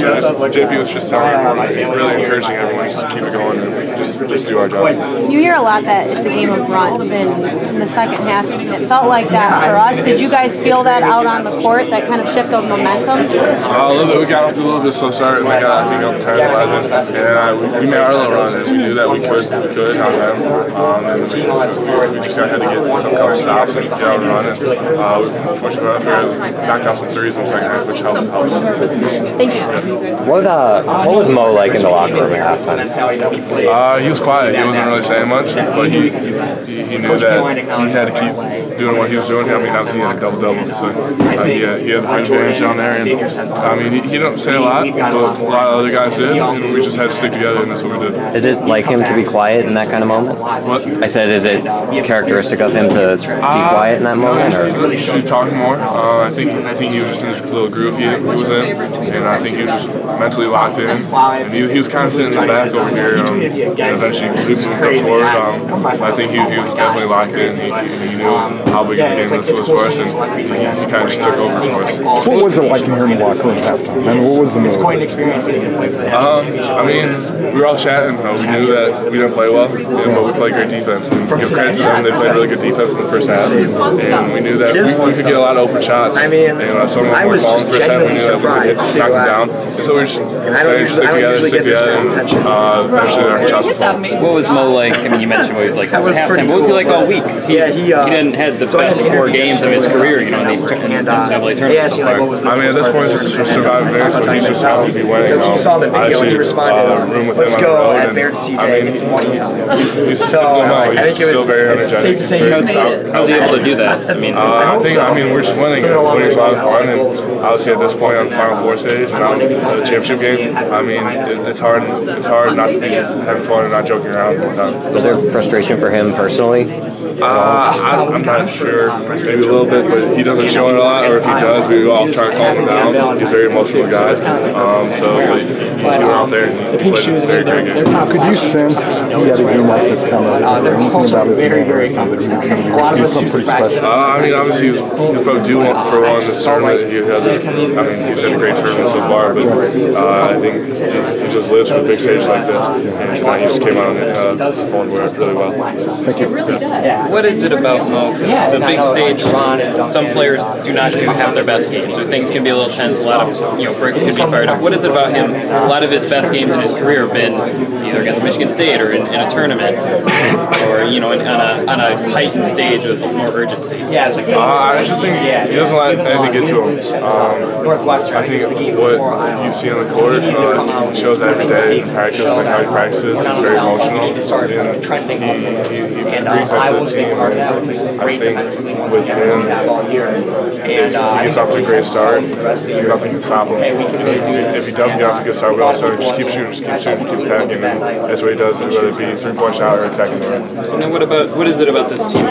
So just, JP was just telling everyone, really encouraging everyone just to keep it going and just just do our job. You hear a lot that it's a game of runs, and in the second half, it felt like that for us. Did you guys feel that out on the court, that kind of shift of momentum? Uh, a little bit, we got off to a little bit slow start, and we got, I think, up 10, 11, and uh, we, we made our little run, and we knew that we could, we could on them, um, and we, we just had to get some couple stops and get out and run, and uh, we fortunate enough we knocked out some threes in the second half, which helped. helped. Thank you. What uh, what was Mo like in the locker room at halftime? Uh, he was quiet. He wasn't really saying much, but he he, he knew that he had to keep doing what he was doing. I mean, obviously he had a double double, so uh, he, had, he had the advantage down there. And I mean, he, he didn't say a lot, but a lot of other guys did, and we just had to stick together, and that's what we did. Is it like him to be quiet in that kind of moment? What? I said, is it characteristic of him to be quiet in that No, moment? he's, Or? he's, he's talking more. Uh, I think I think he was just in his little groove he, he was in, and I think he was just mentally locked in. And he, he was kind of sitting in the back over here, um, and eventually we moved him forward. Um, I think he, he was definitely locked in. He, he, he knew how big of a game this was for us, and he, he kind of just took over for us. What was it like in here in the locker room halftime? I mean, what was the It's quite an mood? experience getting to play for the Um, I mean, we were all chatting. Uh, we knew that we didn't play well, yeah, but we played great defense. And give credit to them, they played really good defense in the first half. And we knew that we, we could get a lot of open shots. I mean, and if someone I more was calling just first half, we knew that we could hit, genuinely surprised knock them down. And so we just I don't saying, usually- stick together, stick get this together, and attention. uh, eventually our shots would fall. What was Mo like? I mean, you mentioned what he was like at was halftime. What was he like all week? he, Yeah, he, uh, he didn't have the so best four games of his career, you know, in these and, uh, NCAA They tournaments asked so me like, far. I mean, at this point, it's just survive advance, but he's just happy to be winning. So he saw the video and he responded, uh, room with let's him go at and, Bear to CJ, I mean, it's money time. he's, he's So. I think it was- very it's safe to say very he made out- it. How's he able to do that? I mean, Uh, I think, I mean, we're just winning. And winning's a lot of fun, and obviously at this point on the Final Four stage and on the championship game, I mean, it's hard. It's hard not to be having fun and not joking around all the time. Was there frustration for him personally? Uh, I, I'm not sure. Maybe a little bit, but he doesn't show it a lot. Or if he does, we all try to calm him down. He's a very emotional guy. Um, so but he, he went out there and he played a very great game. Could you sense he had a game like this coming? Is there anything about his manner or something that he was going to do something pretty special? Uh, I mean, obviously, he was, he was probably due one for one this tournament. He has, a, I mean, he's had a great tournament so far, but uh, I think he, he just lives for big stages like this. And tonight he just came out and uh, performed really well. It really does. What is it about Mo? 'Cause the big stage, some players do not do have their best games, or things can be a little tense. A lot of you know bricks can be fired up. What is it about him? A lot of his best games in his career have been either against Michigan State or in, in a tournament, or you know, in, on a on a heightened stage with more urgency. Yeah, it's like, Uh, I just think yeah, he doesn't let anything get to him. Um, Northwestern. I think what you see on the court uh, shows that every day in practice, like how he practices. He's very emotional, and he, he, he brings that to the team. And I think with him, if he gets off to a great start, nothing can stop him. And if he doesn't get off to a good start, we also just keep shooting, just keep shooting, keep attacking, and that's what he does, whether it be three-point shot or. And then what about what is it about this team?